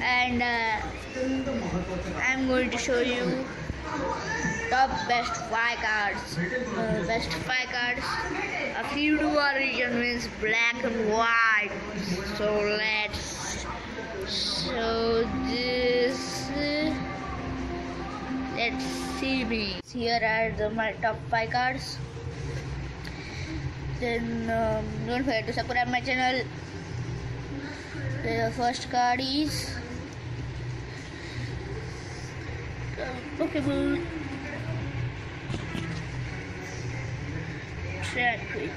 and uh, I'm going to show you top best 5 cards. Uh, best 5 cards. A few origin means black and white. So let's show this. Let's see me. Here are the, my top 5 cards. Then um, don't forget to subscribe my channel. The first card is Pokemon Tranquill.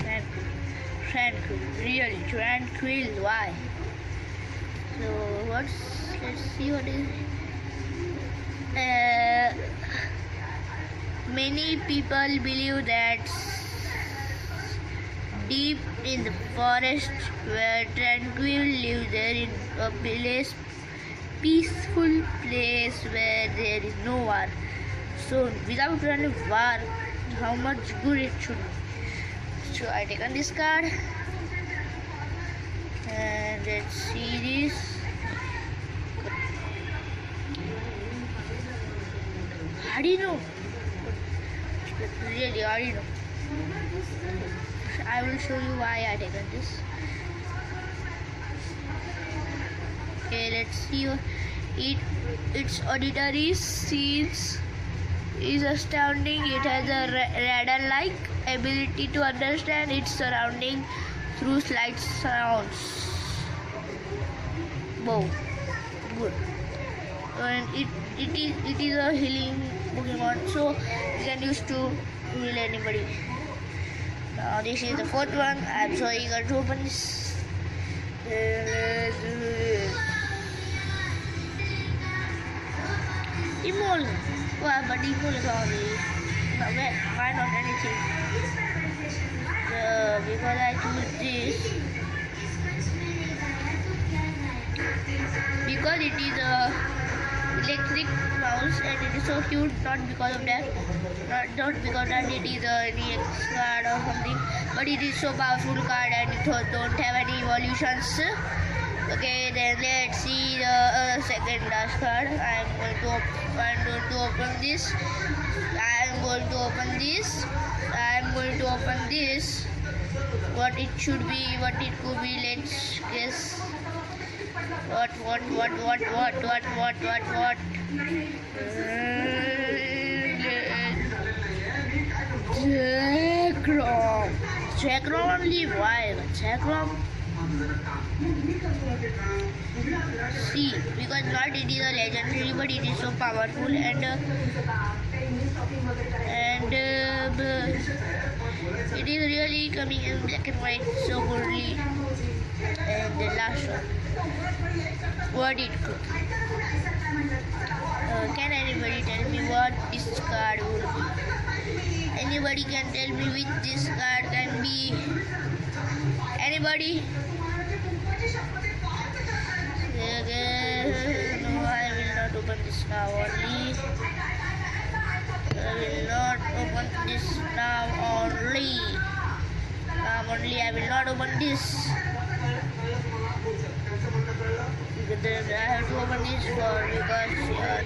Tranquill. Tranquill. Really tranquil. Why? So what's let's see what is uh, many people believe that deep in the forest where tranquil lives there in a place peaceful place where there is no war. So without any war, how much good it should be. So I taken this card and let's see this. How do you know? Really, how do you know? I will show you why I taken this. Okay, let's see. It its auditory scenes is astounding. It has a radar-like ability to understand its surrounding through slight sounds. Wow, good. And it it is it is a healing Pokemon, so you can use to heal anybody. Now this is the fourth one. I'm so eager to open this. Emol. Well, but Emol is only. But where? Why not anything? Uh, because I choose this. Because it is a electric mouse and it is so cute. Not because of that. Not, not because that it is a EX card or something. But it is so powerful card and it don't have any evolutions. Okay, then let's see the uh, second last card. I'm going to I'm going to open this. I'm going to open this. I'm going to open this. What it should be, what it could be. Let's guess. What what what what what what what what what? Zekrom. Zekrom only why? Zekrom. See, because not it is a legendary, but it is so powerful and uh, and uh, it is really coming in black and white so goodly. The last one, what it could. Uh, can anybody tell me what this card will be? Anybody can tell me which this card can be? Anybody? No, I will not open this now only. I will not open this now only. Now only I will not open this. There, I have Roman for because uh,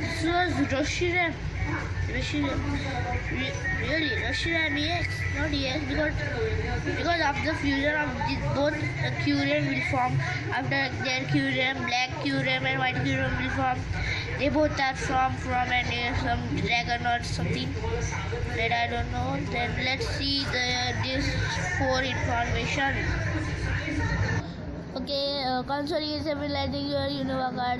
this was Roshire. Roshira. Roshira. Re- really, Roshira and EX, not EX, because because of the fusion of both uh, Kyurem will form. After their Kyurem, black Kyurem and white Kyurem will form. They both are from from and uh, some dragon or something that I don't know. Then let's see the this four information. Okay, uh, console is stabilizing your Unova.